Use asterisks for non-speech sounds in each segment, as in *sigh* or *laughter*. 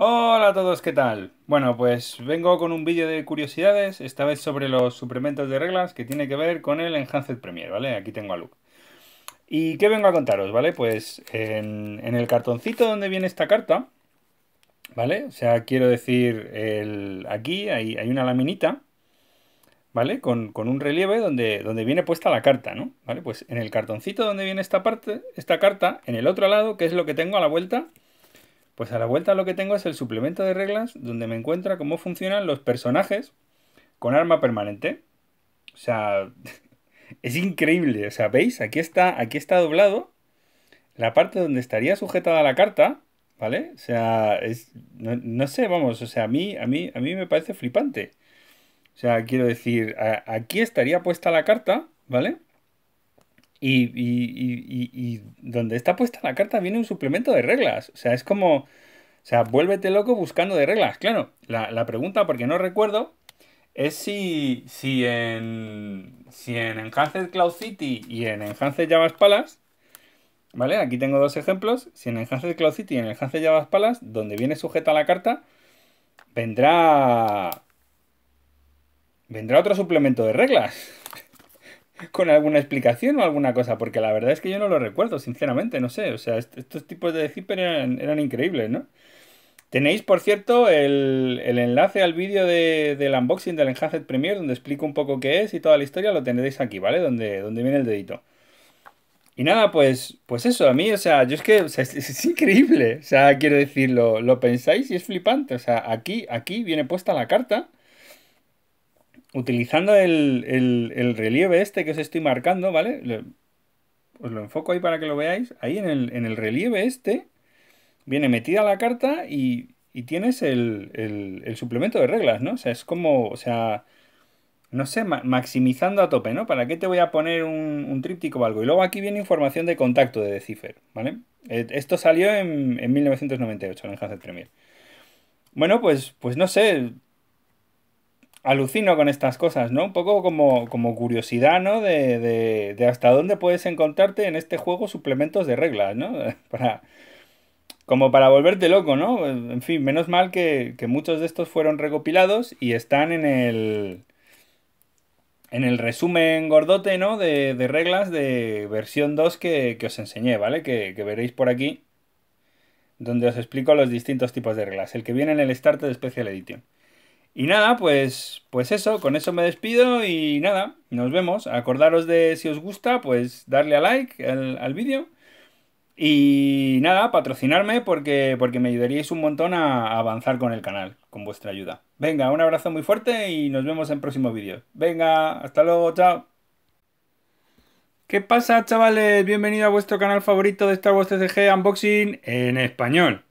Hola a todos, ¿qué tal? Bueno, pues vengo con un vídeo de curiosidades, esta vez sobre los suplementos de reglas que tiene que ver con el Enhanced Premier, ¿vale? Aquí tengo a Luke. ¿Y qué vengo a contaros, ¿vale? Pues en, el cartoncito donde viene esta carta, ¿vale? O sea, quiero decir, el, aquí hay, una laminita, ¿vale? Con, un relieve donde, donde viene puesta la carta, ¿no? ¿Vale? Pues en el cartoncito donde viene esta parte, esta carta, en el otro lado, que es lo que tengo a la vuelta pues a la vuelta lo que tengo es el suplemento de reglas donde me encuentra cómo funcionan los personajes con arma permanente. O sea, *laughs* es increíble. O sea, ¿veis? Aquí está, aquí está doblado la parte donde estaría sujetada la carta, ¿vale? O sea, es, no, sé, vamos, o sea, a mí, a mí, a mí me parece flipante. O sea, quiero decir, aquí estaría puesta la carta, ¿vale? Y, donde está puesta la carta viene un suplemento de reglas. O sea, es como. O sea, vuélvete loco buscando de reglas. Claro, la, pregunta, porque no recuerdo, es si, si en. Si en Enhanced Cloud City y en Enhanced Java Palace. ¿Vale? Aquí tengo dos ejemplos. Si en Enhanced Cloud City y en Enhanced Java Palace, donde viene sujeta la carta, vendrá. Vendrá otro suplemento de reglas con alguna explicación o alguna cosa, porque la verdad es que yo no lo recuerdo, sinceramente, no sé. O sea, estos tipos de zipper eran, increíbles, ¿no? Tenéis, por cierto, el, enlace al vídeo del unboxing del Enhanced Premiere, donde explico un poco qué es y toda la historia, lo tendréis aquí, ¿vale? Donde, donde viene el dedito. Y nada, pues, pues eso, a mí, o sea, yo es que es, increíble. O sea, quiero decir, lo, lo pensáis y es flipante. O sea, aquí, aquí viene puesta la carta utilizando el, relieve este que os estoy marcando, ¿vale? os lo enfoco ahí para que lo veáis. Ahí en el, relieve este viene metida la carta y, tienes el, suplemento de reglas, ¿no? O sea, es como, o sea, no sé, maximizando a tope, ¿no? ¿Para qué te voy a poner un, tríptico o algo? Y luego aquí viene información de contacto de Decipher, ¿vale? Eh, esto salió en, en 1998 en Enhanced Premier. Bueno, pues, pues no sé, alucino con estas cosas, ¿no? Un poco como, como curiosidad, ¿no? De, de, hasta dónde puedes encontrarte en este juego suplementos de reglas, ¿no? *laughs* Para, como para volverte loco, ¿no? En fin, menos mal que, muchos de estos fueron recopilados y están en el... En el resumen gordote, ¿no? De, de reglas de versión 2 que, que os enseñé, ¿vale? Que, que, veréis por aquí, donde os explico los distintos tipos de reglas. El que viene en el Starter Special Edition. Y nada, pues, pues eso, con eso me despido y nada, nos vemos. Acordaros de si os gusta, pues darle a like al, vídeo. Y nada, patrocinarme porque, porque me ayudaríais un montón a avanzar con el canal, con vuestra ayuda. Venga, un abrazo muy fuerte y nos vemos en próximos vídeos. Venga, hasta luego, chao. ¿Qué pasa, chavales? Bienvenido a vuestro canal favorito de Star Wars TCG Unboxing en español.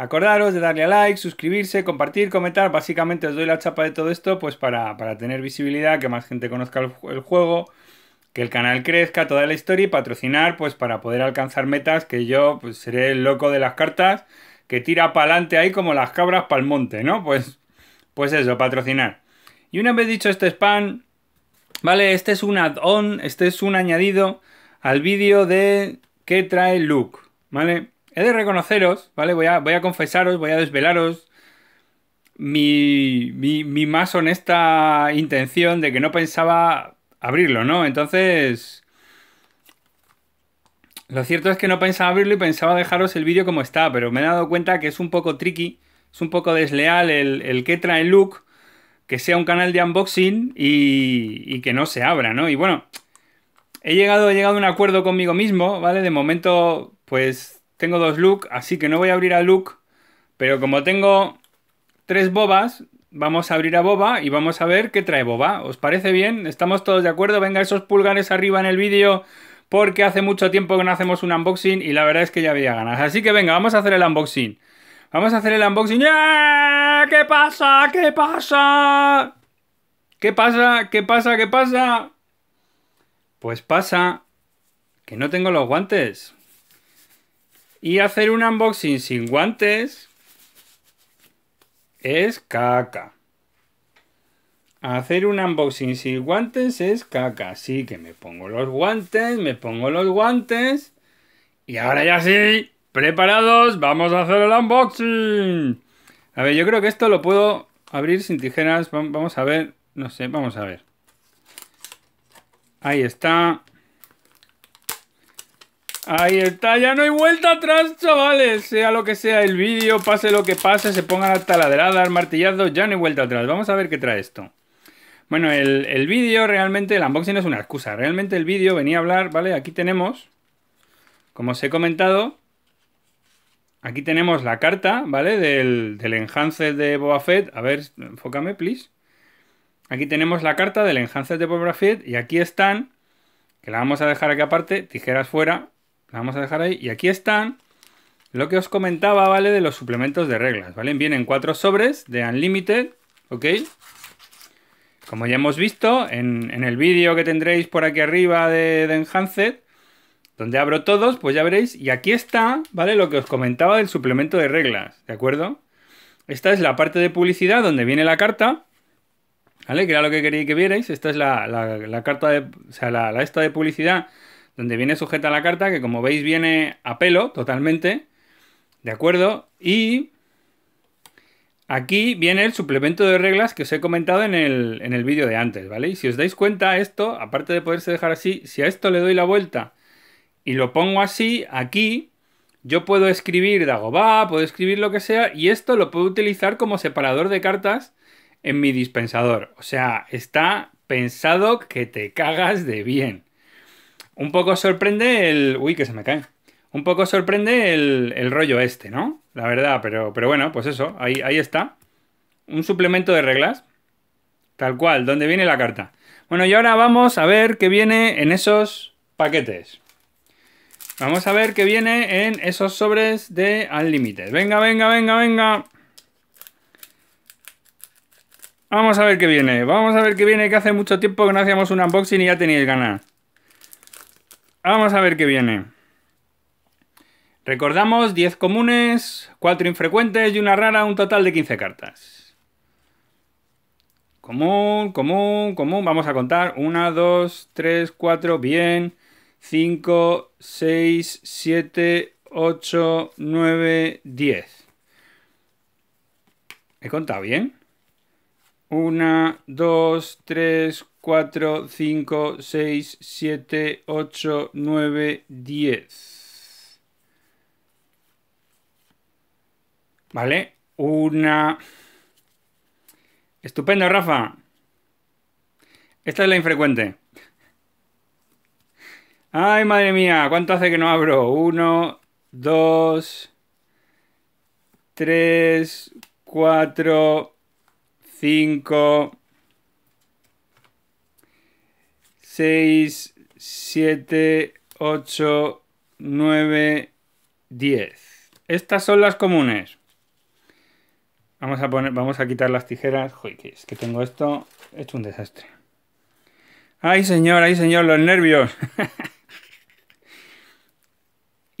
Acordaros de darle a like, suscribirse, compartir, comentar. Básicamente os doy la chapa de todo esto pues para, tener visibilidad, que más gente conozca el, juego, que el canal crezca, toda la historia y patrocinar pues para poder alcanzar metas que yo pues seré el loco de las cartas que tira para adelante ahí como las cabras para el monte, ¿no? Pues, pues eso, patrocinar. Y una vez dicho este spam, vale, este es un add-on, este es un añadido al vídeo de qué trae Luke, ¿vale? He de reconoceros, ¿vale? Voy a, confesaros, voy a desvelaros mi, mi, más honesta intención de que no pensaba abrirlo, ¿no? Entonces... Lo cierto es que no pensaba abrirlo y pensaba dejaros el vídeo como está, pero me he dado cuenta que es un poco tricky, es un poco desleal el, que trae look, que sea un canal de unboxing y, y, que no se abra, ¿no? Y bueno, he llegado, he llegado a un acuerdo conmigo mismo, ¿vale? De momento, pues tengo dos Luke, así que no voy a abrir a Luke. Pero como tengo tres bobas, vamos a abrir a Boba y vamos a ver qué trae Boba. ¿Os parece bien? ¿Estamos todos de acuerdo? Venga, esos pulgares arriba en el vídeo porque hace mucho tiempo que no hacemos un unboxing y la verdad es que ya había ganas. Así que venga, vamos a hacer el unboxing. Vamos a hacer el unboxing. ¿Qué pasa? ¿Qué pasa? ¿Qué pasa? ¿Qué pasa? ¿Qué pasa? Pues pasa que no tengo los guantes. Y hacer un unboxing sin guantes es caca. Hacer un unboxing sin guantes es caca. Así que me pongo los guantes, me pongo los guantes. Y ahora ya sí, preparados, vamos a hacer el unboxing. A ver, yo creo que esto lo puedo abrir sin tijeras. Vamos a ver. No sé, vamos a ver. Ahí está. Ahí está, ya no hay vuelta atrás, chavales. Sea lo que sea el vídeo, pase lo que pase, se pongan hasta taladradas, martillados, ya no hay vuelta atrás. Vamos a ver qué trae esto. Bueno, el, el vídeo realmente, el unboxing es una excusa. Realmente el vídeo venía a hablar, ¿vale? Aquí tenemos, como os he comentado, aquí tenemos la carta, ¿vale? Del, del de Boba Fett. A ver, enfócame, please. Aquí tenemos la carta del enhance de Boba Fett y aquí están, que la vamos a dejar aquí aparte, tijeras fuera, la vamos a dejar ahí. Y aquí están lo que os comentaba, ¿vale? De los suplementos de reglas, ¿vale? Vienen cuatro sobres de Unlimited, ¿ok? Como ya hemos visto en, el vídeo que tendréis por aquí arriba de, de Enhanced, donde abro todos, pues ya veréis. Y aquí está, ¿vale? Lo que os comentaba del suplemento de reglas, ¿de acuerdo? Esta es la parte de publicidad donde viene la carta, ¿vale? Que era lo que quería que vierais. Esta es la, carta de, o sea, la, la esta de publicidad donde viene sujeta la carta, que como veis viene a pelo totalmente, ¿de acuerdo? Y aquí viene el suplemento de reglas que os he comentado en el, en el vídeo de antes, ¿vale? Y si os dais cuenta, esto, aparte de poderse dejar así, si a esto le doy la vuelta y lo pongo así, aquí yo puedo escribir Dagobah, puedo escribir lo que sea, y esto lo puedo utilizar como separador de cartas en mi dispensador. O sea, está pensado que te cagas de bien. Un poco sorprende el... Uy, que se me cae. Un poco sorprende el, rollo este, ¿no? La verdad, pero, pero bueno, pues eso, ahí, ahí está. Un suplemento de reglas. Tal cual, donde viene la carta. Bueno, y ahora vamos a ver qué viene en esos paquetes. Vamos a ver qué viene en esos sobres de Unlimited. Venga, venga, venga, venga. Vamos a ver qué viene. Vamos a ver qué viene, que hace mucho tiempo que no hacíamos un unboxing y ya teníais ganas. Vamos a ver qué viene. Recordamos 10 comunes, 4 infrecuentes y una rara, un total de 15 cartas. Común, común, común. Vamos a contar. 1, 2, 3, 4, bien. 5, 6, 7, 8, 9, 10. ¿He contado bien? 1, 2, 3, 4, 5, 6, 7, 8, 9, 10. ¿Vale? Una... Estupendo, Rafa. Esta es la infrecuente. Ay, madre mía, ¿cuánto hace que no abro? 1, 2, 3, 4, 5, 6, 7, 8, 9, 10. Estas son las comunes. Vamos a poner, vamos a quitar las tijeras. Joder, que es que tengo esto hecho un desastre. Ay, señor, ay, señor, los nervios. *laughs*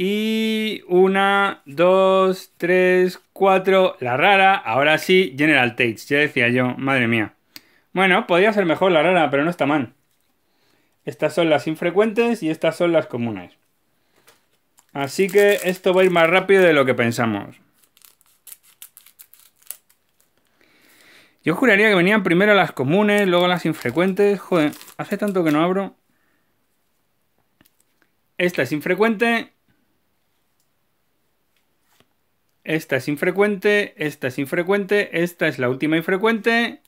y una, dos, tres, cuatro. La rara, ahora sí, General Tates. Ya decía yo, madre mía. Bueno, podría ser mejor la rara, pero no está mal. Estas son las infrecuentes y estas son las comunes. Así que esto va a ir más rápido de lo que pensamos. Yo juraría que venían primero las comunes, luego las infrecuentes. Joder, hace tanto que no abro. Esta es infrecuente. Esta es infrecuente. Esta es infrecuente. Esta es la última infrecuente.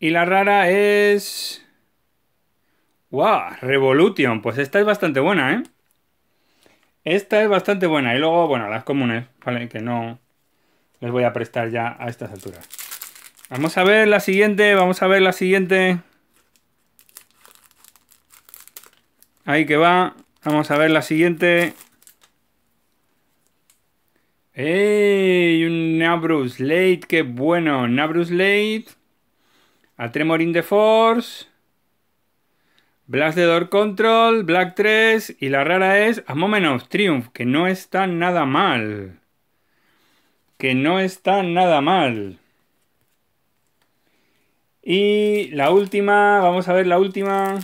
Y la rara es... ¡Wow! Revolution. Pues esta es bastante buena, ¿eh? Esta es bastante buena. Y luego, bueno, las comunes, ¿vale? Que no les voy a prestar ya a estas alturas. Vamos a ver la siguiente, vamos a ver la siguiente. Ahí que va. Vamos a ver la siguiente. ¡Ey! Un Nabrus Late, qué bueno. Nabrus Late. A Tremor in the Force. Blast the Door Control, Black 3 y la rara es A Moment of Triumph, que no está nada mal. Que no está nada mal. Y la última, vamos a ver la última.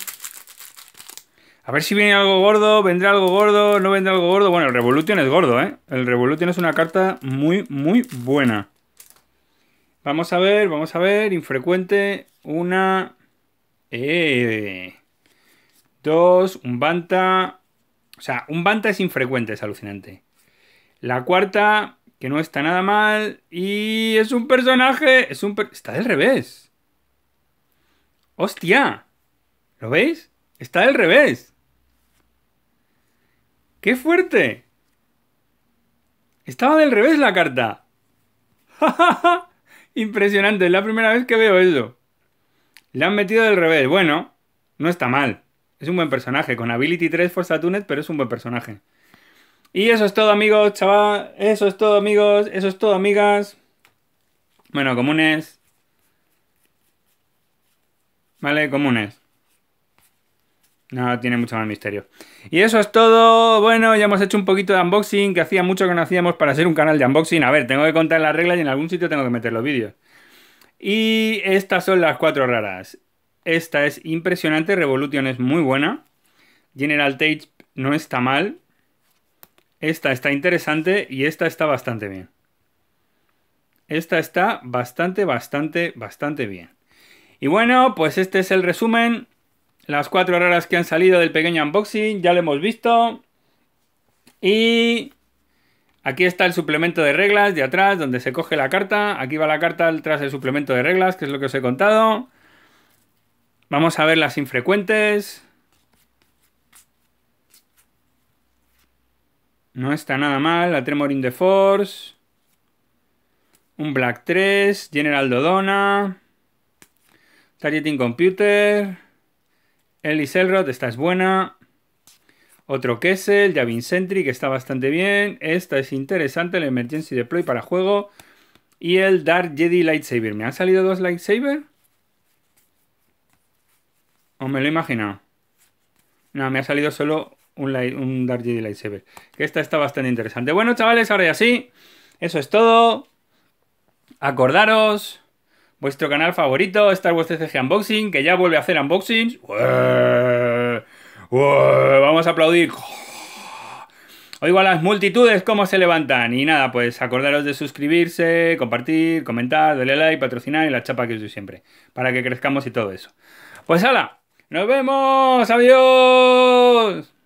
A ver si viene algo gordo, vendrá algo gordo, no vendrá algo gordo. Bueno, el Revolution es gordo, ¿eh? El Revolution es una carta muy, muy buena. Vamos a ver, vamos a ver. Infrecuente. Una. Eh, dos. Un Banta. O sea, un Banta es infrecuente, es alucinante. La cuarta, que no está nada mal. Y es un personaje. Es un. está del revés. ¡Hostia! ¿Lo veis? Está del revés. ¡Qué fuerte! Estaba del revés la carta. *laughs* Impresionante, es la primera vez que veo eso. Le han metido del revés. Bueno, no está mal. Es un buen personaje. Con Ability 3 Forza Tunet, pero es un buen personaje. Y eso es todo, amigos, chaval. Eso es todo, amigos. Eso es todo, amigas. Bueno, comunes. Vale, comunes. No tiene mucho más misterio. Y eso es todo. Bueno, ya hemos hecho un poquito de unboxing, que hacía mucho que no hacíamos para ser un canal de unboxing. A ver, tengo que contar las reglas y en algún sitio tengo que meter los vídeos. Y estas son las cuatro raras. Esta es impresionante, Revolution es muy buena. General Tape no está mal. Esta está interesante y esta está bastante bien. Esta está bastante, bastante, bastante bien. Y bueno, pues este es el resumen. Las cuatro raras que han salido del pequeño unboxing, ya lo hemos visto. Y aquí está el suplemento de reglas de atrás, donde se coge la carta. Aquí va la carta tras el suplemento de reglas, que es lo que os he contado. Vamos a ver las infrecuentes. No está nada mal. La Tremor in the Force. Un Black 3. General Dodona. Targeting Computer. Ellis Elrod, esta es buena. Otro Kessel, Javin Sentry, que está bastante bien. Esta es interesante, el Emergency Deploy para juego. Y el Dark Jedi Lightsaber. ¿Me han salido dos Lightsaber? ¿O me lo he imaginado? No, me ha salido solo un, Dark Jedi Lightsaber. Que esta está bastante interesante. Bueno, chavales, ahora ya sí. Eso es todo. Acordaros vuestro canal favorito, Star Wars CCG Unboxing, que ya vuelve a hacer unboxings. Vamos a aplaudir. Oigo a las multitudes cómo se levantan. Y nada, pues acordaros de suscribirse, compartir, comentar, darle like, patrocinar y la chapa que os doy siempre. Para que crezcamos y todo eso. Pues hala, nos vemos. Adiós.